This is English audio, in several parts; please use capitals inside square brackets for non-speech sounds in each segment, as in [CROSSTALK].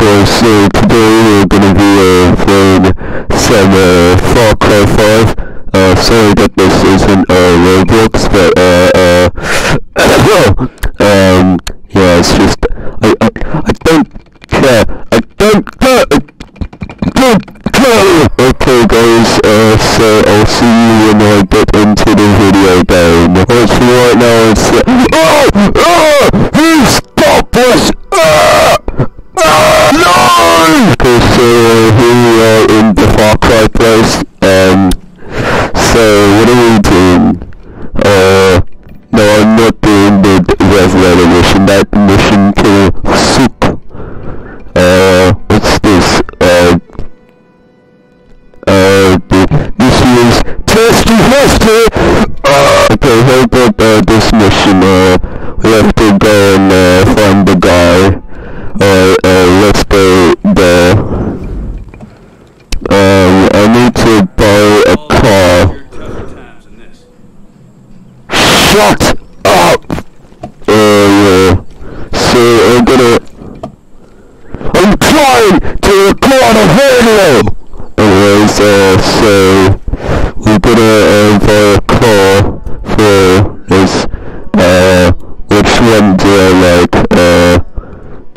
guys, so today we're gonna be uh, playing some uh, Far Cry 5. Uh, sorry that this isn't uh, Roblox, but uh, uh, [COUGHS] um, yeah, it's just I I, I don't care. I don't care. I don't care. Okay, guys. Uh, so I'll see you when I get into the video so what are we doing? Uh, no, I'm not doing the Red mission. That mission to Souk. Uh, what's this? Uh, uh, th- this is Testy Hester! Uh, okay, how about uh, this mission? Uh, uh, buy a for this, uh, which one do I like? Uh,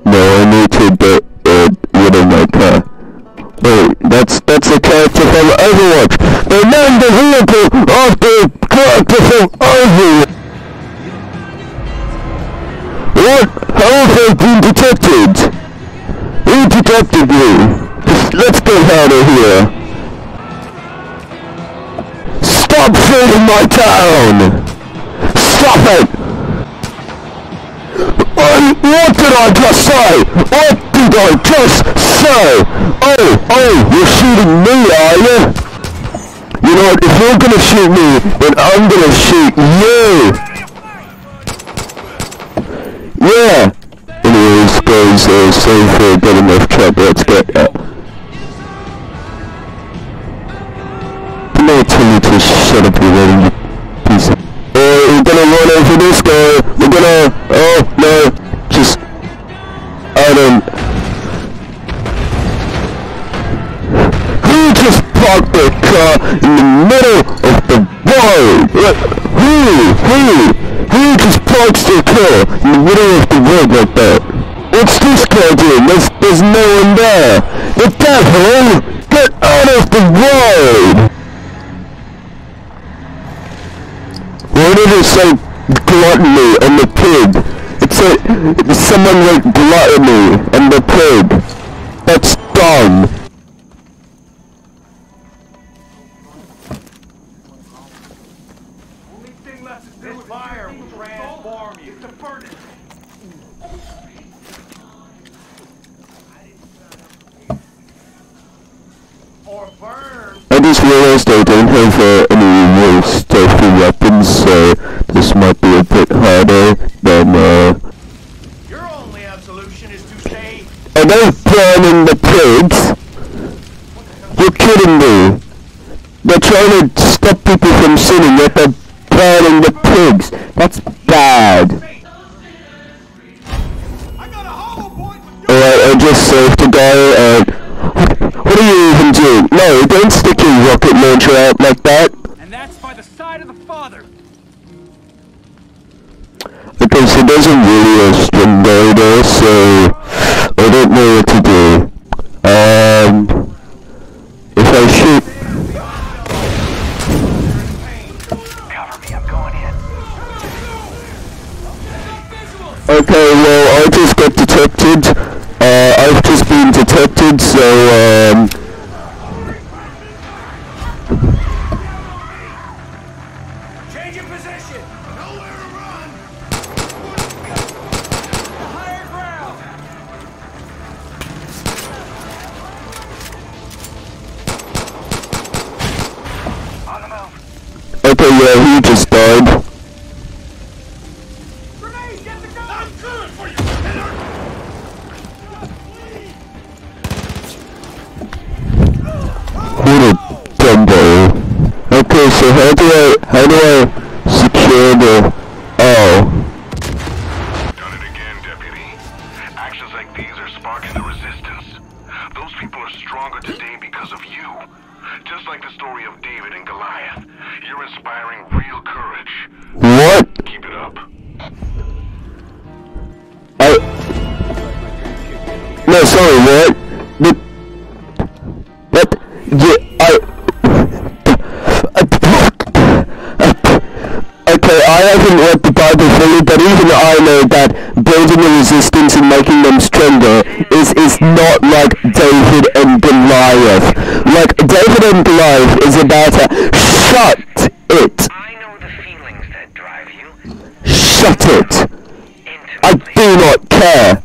no, I need to get uh, rid of my car. Wait, that's that's a character from Overwatch. They named the vehicle after a character from Overwatch. What? How have I been detected? Who detected me? Let's get out of here. My town! Stop it! What, what did I just say? What did I just say? Oh, oh, you're shooting me, are you? You know what, if you're gonna shoot me, then I'm gonna shoot you! Yeah! Anyways, guys, uh, sorry for getting off track, let's get, uh... You to shut up, you little piece of... Uh, we're gonna run over this guy, we're gonna... Oh, no, just... I don't... Who just parked their car in the middle of the road? Who? Who? Who just parks their car in the middle of the road like that? What's this guy doing? There's, there's no one there. The devil! Get out of the road! Say gluttony and the pig? It said it's someone like gluttony and the pig. That's dumb. I just realized I don't have uh, any real stealthy weapons, so this might be a bit harder than, uh... Your only absolution is to say, Are they burning the pigs? They're trying to stop people from sinning, yet they're burning the pigs. That's bad. I got a hollow point Alright, I just saved the guy, uh... What, are you even doing? No, don't stick your rocket launcher out like that. And that's by the side of the father. Okay, so there's a really string there, so... Okay, well, I just got detected. Uh, I've just been detected, so, um... Change your position. Nowhere to run. Higher ground. On the move. Okay, yeah, he just died. Good for you. What a dumbo. Okay, so how do I, how do I secure the, oh. Done it again, deputy. Actions like these are sparking the resistance. Those people are stronger today because of you. Just like the story of David and Goliath. You're inspiring real courage. What? Keep No, sorry, what? But... What? Yeah, I... Okay, I haven't read the Bible fully, but even I know that building a resistance and making them stronger is, is not like David and Goliath. Like, David and Goliath is about a... Shut it! I know the feelings that drive you Shut it! I do not care!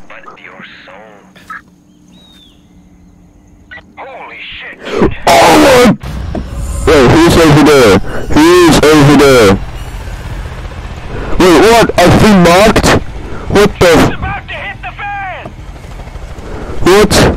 There? Wait, what? I've been marked? What the... About to hit the fan! What? What